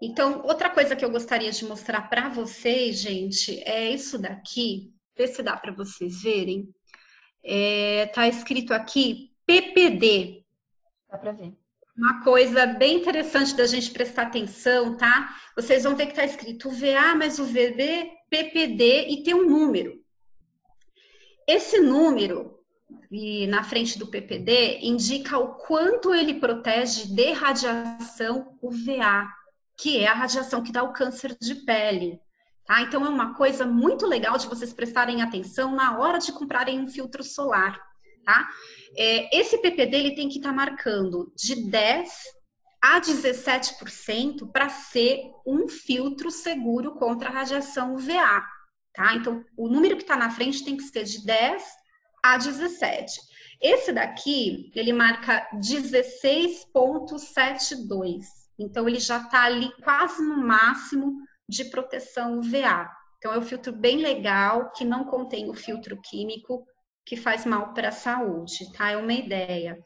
Então, outra coisa que eu gostaria de mostrar para vocês, gente, é isso daqui. Ver se dá para vocês verem. É, tá escrito aqui PPD. Dá para ver. Uma coisa bem interessante da gente prestar atenção, tá? Vocês vão ver que tá escrito VA mais o VB, PPD e tem um número. Esse número e na frente do PPD indica o quanto ele protege de radiação UVA, que é a radiação que dá o câncer de pele. Tá? Então é uma coisa muito legal de vocês prestarem atenção na hora de comprarem um filtro solar. Tá? É, esse PPD ele tem que estar tá marcando de 10 a 17% para ser um filtro seguro contra a radiação UVA. Tá? Então, o número que está na frente tem que ser de 10 a 17. Esse daqui, ele marca 16,72. Então, ele já está ali quase no máximo de proteção UVA. Então, é um filtro bem legal, que não contém o filtro químico que faz mal para a saúde, tá? É uma ideia.